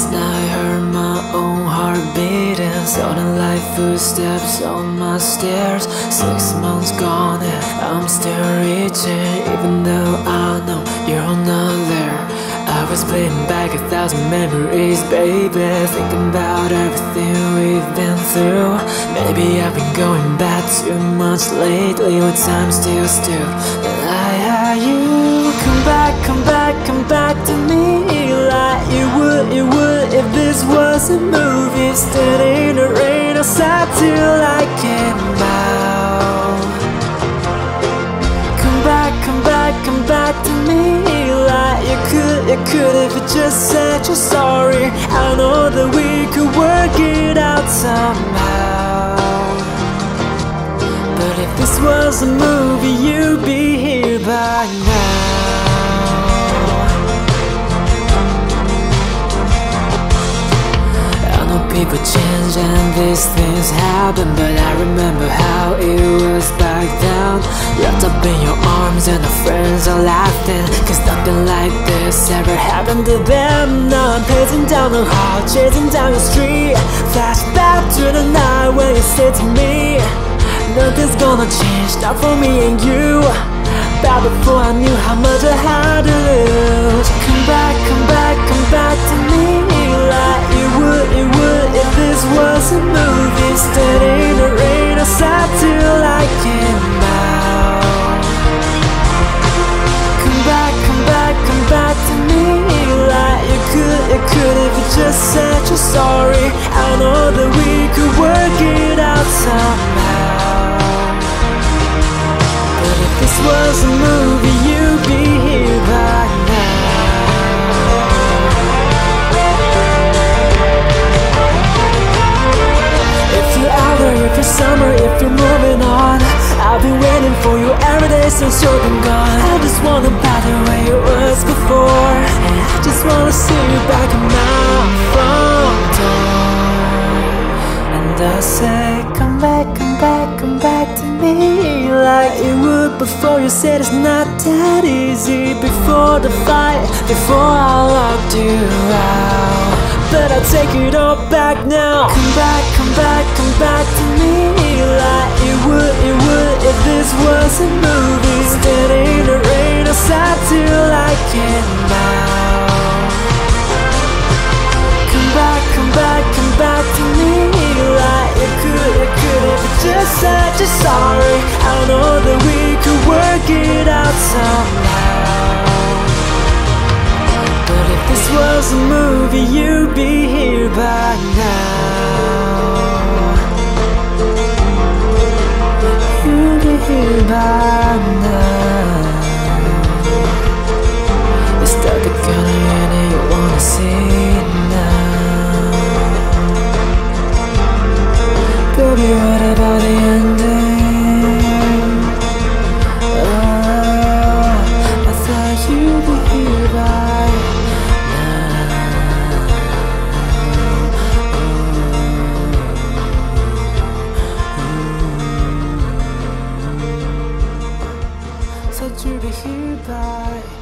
Last night I heard my own heart beating. Sounding like footsteps on my stairs. Six months gone and I'm still reaching. Even though I know you're not there I was playing back a thousand memories, baby. Thinking about everything we've been through. Maybe I've been going back too much lately With time still still And I had you Come back, come back, come back to me Like you would, you would If this was a movie. Standing in the rain outside till I came out Come back, come back, come back to me Like you could, you could If you just said you're sorry. I know that we could work it out somehow. But if this was a movie You'd be here by now people change and these things happen But I remember how it was back down Wrapped up in your arms and our friends are laughing Cause nothing like this ever happened to them. Now I'm pacing down the hall, chasing down the street. Flashback to the night when you said to me Nothing's gonna change, not for me and you. Back before I knew how much I had to lose. Come back, come back, come back to me you're sorry I know that we could work it out somehow but if this was a movie, you'd be here by now. If you're out there, if you're summer, if you're moving on, I've been waiting for you every day since you've been gone. I just wanna buy the way it was before, and I just wanna see you back I say, come back, come back, come back to me Like you would before. You said it's not that easy Before the fight, before I locked you out. But I take it all back now. Come back, come back, come back to me Like you would, you would if this was a movie Standing in the rain outside till I came out said you're sorry. I know that we could work it out somehow. But if this was a movie, you'd be here by now. You'd be here by now. Thought